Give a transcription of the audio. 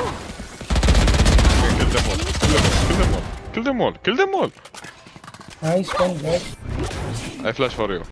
Okay, kill them all. Kill them all. Kill them all. Kill them all. Kill them all. Nice one, guys. I flash for you.